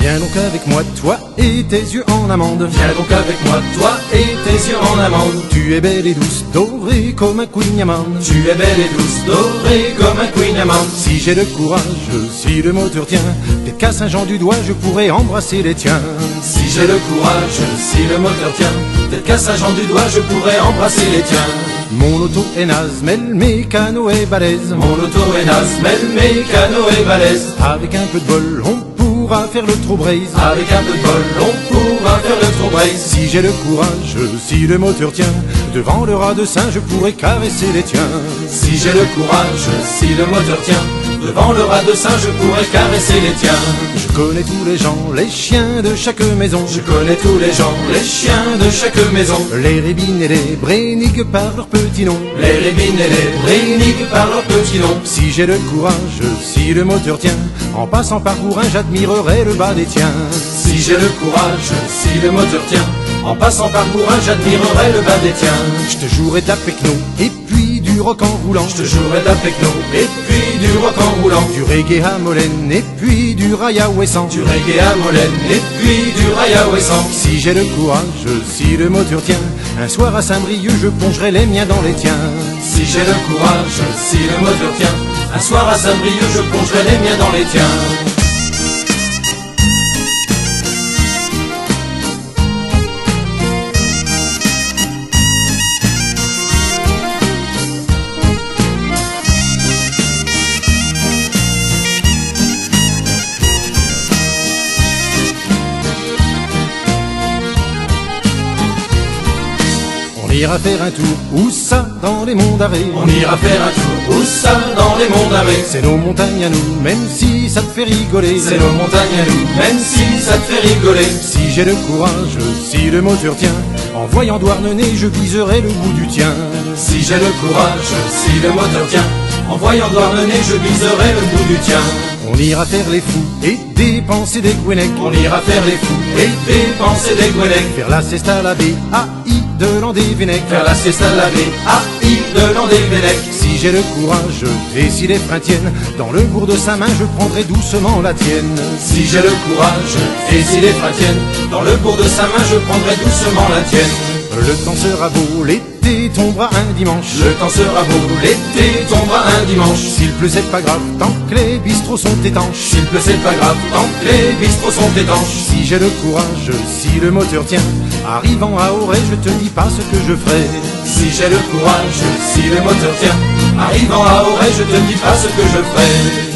Viens donc avec moi, toi et tes yeux en amande. Viens donc avec moi, toi et tes yeux en amande. Tu es belle et douce, dorée comme un queen amande. Tu es belle et douce, dorée comme un queen amande. Si j'ai le courage, si le moteur tient, peut-être qu'à Saint-Jean-du-Doigt, je pourrais embrasser les tiens. Si j'ai le courage, si le moteur tient, peut-être qu'à Saint-Jean-du-Doigt, je pourrais embrasser les tiens. Mon auto est naze, mais le mécano est balèze. Mon auto est naze, mais le mécano est balèze. Avec un peu de bol, on pourra faire le trop braise. Avec un peu de bol, on pourra faire le trop braise. Si j'ai le courage, si le moteur tient, devant le rat de Saint, je pourrais caresser les tiens. Si j'ai le courage, si le moteur tient, devant le rat de Saint, je pourrais caresser les tiens. Je connais tous les gens, les chiens de chaque maison. Je connais tous les gens, les chiens de chaque maison. Les rébines et les brénigues par leur petit nom. Les rébines et les brénigues par leur petit nom. Si j'ai le courage, si le moteur tient, en passant par Gourin, j'admirerai le bas des tiens. Si j'ai le courage, si le moteur tient, en passant par Gourin, j'admirerai le bas des tiens. Je te jouerai de la pecno, et puis du rock en roulant. Je te jouerai de la pecno, et puis du rock en roulant. Du reggae à Molène, et puis du raya ouessant. Du reggae à Molène, et puis du raya ouessant. Si j'ai le courage, si le moteur tient, un soir à Saint-Brieuc, je plongerai les miens dans les tiens. Si j'ai le courage, si le moteur tient, un soir à Saint-Brieuc, je plongerai les miens dans les tiens. On ira faire un tour, où ça, dans les monts d'arrêt. On ira faire un tour, où ça, dans les monts d'arrêt. C'est nos montagnes à nous, même si ça te fait rigoler. C'est nos montagnes à nous, même si ça te fait rigoler. Si j'ai le courage, si le moteur tient, en voyant Douarnenez, je viserai le bout du tien. Si j'ai le courage, si le moteur tient, en voyant Douarnenez, je viserai le bout du tien. On ira faire les fous et dépenser des Gouenec. On ira faire les fous et dépenser des Gouenec. Faire la cesta à la baie, AI de. Faire la sieste à la AI de Landévennec. Si j'ai le courage et si les freins tiennent, dans le bourg de sa main, je prendrai doucement la tienne. Si j'ai le courage et si les freins tiennent, dans le bourg de sa main, je prendrai doucement la tienne. Le temps sera beau, l'été tombera un dimanche. Le temps sera beau, l'été tombera un dimanche. S'il pleut, c'est pas grave, tant que les bistrots sont étanches. S'il pleut, c'est pas grave, tant que les bistrots sont étanches. Si j'ai le courage, si le moteur tient, arrivant à Auray, je te dis pas ce que je ferai. Si j'ai le courage, si le moteur tient, arrivant à Auray, je te dis pas ce que je ferai.